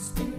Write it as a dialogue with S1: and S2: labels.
S1: Stay